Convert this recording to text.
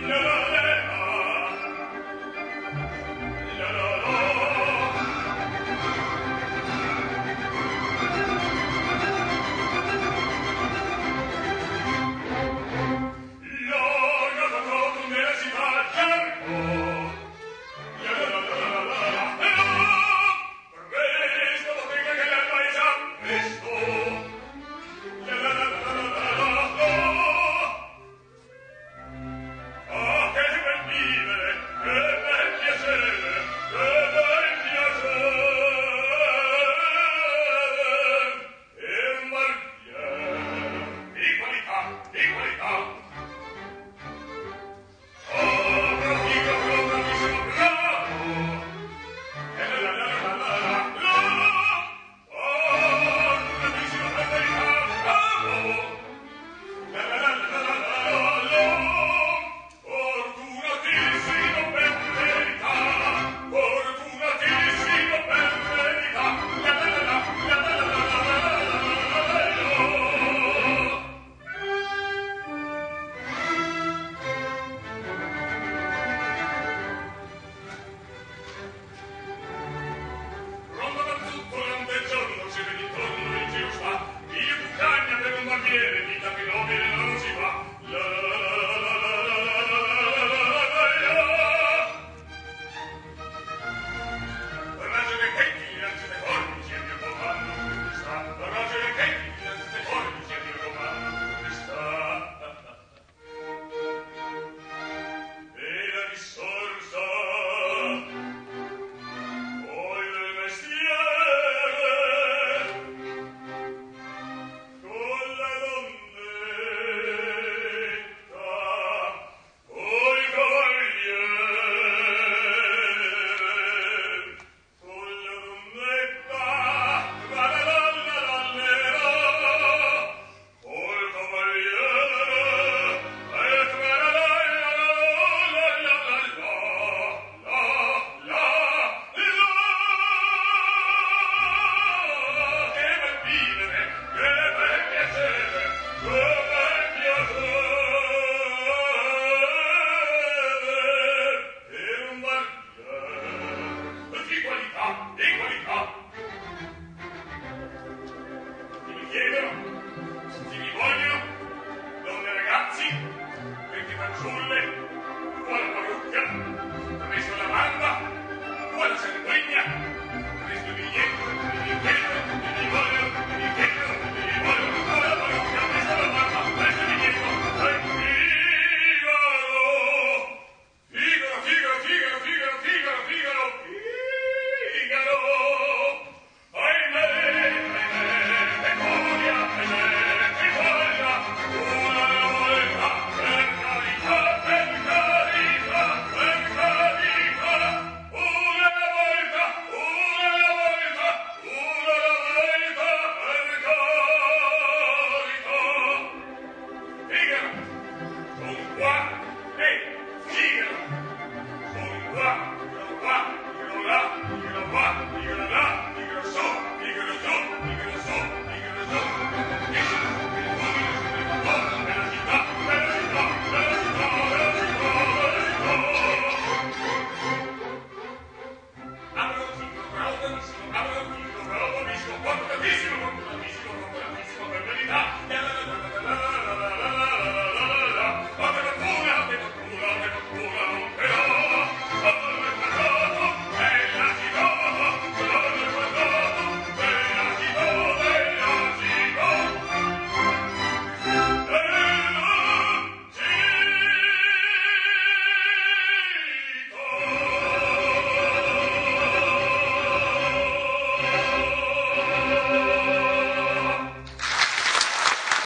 Never